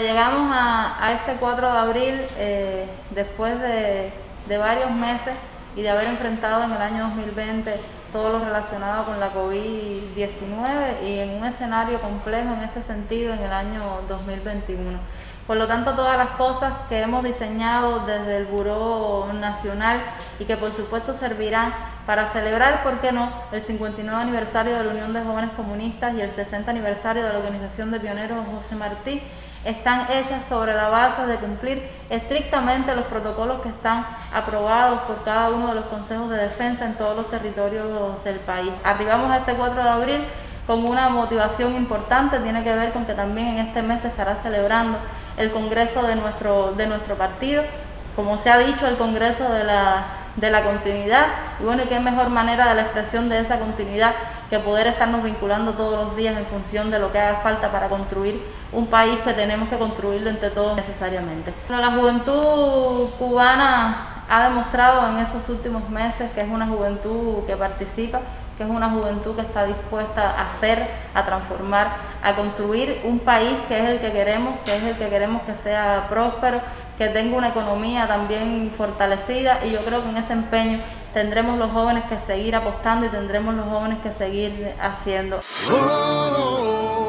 Llegamos a, este 4 de abril eh, después de, varios meses y de haber enfrentado en el año 2020 todo lo relacionado con la COVID-19 y en un escenario complejo en este sentido en el año 2021. Por lo tanto, todas las cosas que hemos diseñado desde el Buró Nacional y que por supuesto servirán para celebrar, ¿por qué no?, el 59 aniversario de la Unión de Jóvenes Comunistas y el 60 aniversario de la Organización de Pioneros José Martí, están hechas sobre la base de cumplir estrictamente los protocolos que están aprobados por cada uno de los consejos de defensa en todos los territorios del país. Arribamos a este 4 de abril con una motivación importante, tiene que ver con que también en este mes se estará celebrando el Congreso de nuestro, de nuestro partido, como se ha dicho, el Congreso de la, de la continuidad, y bueno, qué mejor manera de la expresión de esa continuidad que poder estarnos vinculando todos los días en función de lo que haga falta para construir un país que tenemos que construirlo entre todos necesariamente. la juventud cubana ha demostrado en estos últimos meses que es una juventud que participa, que es una juventud que está dispuesta a hacer, a transformar, a construir un país que es el que queremos, que es el que queremos que sea próspero, que tenga una economía también fortalecida y yo creo que en ese empeño tendremos los jóvenes que seguir apostando y tendremos los jóvenes que seguir haciendo. Oh,